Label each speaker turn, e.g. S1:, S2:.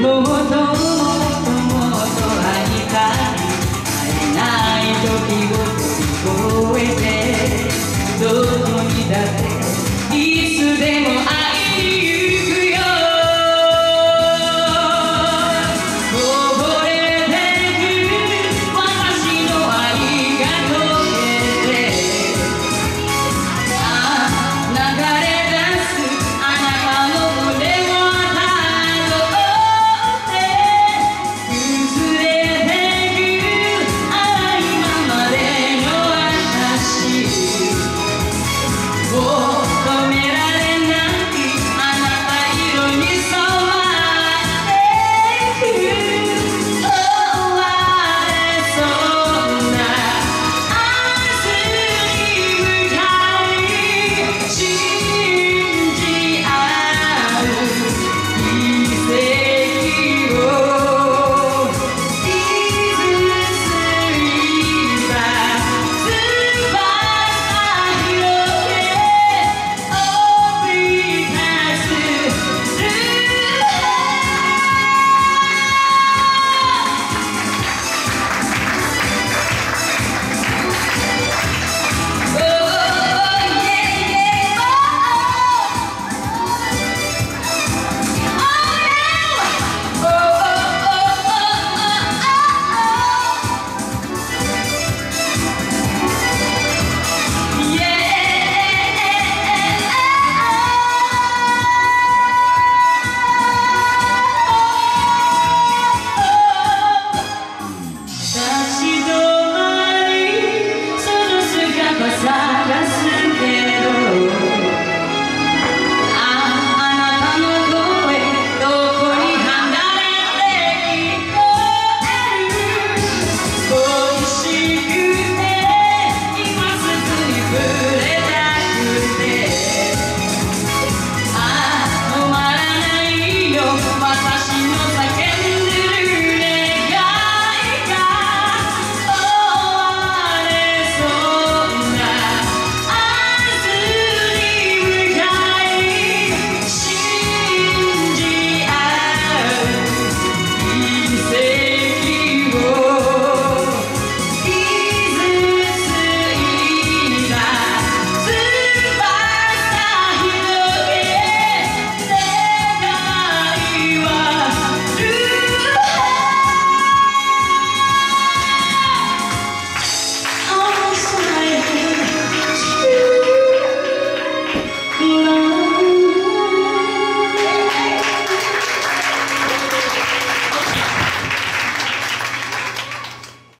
S1: 너와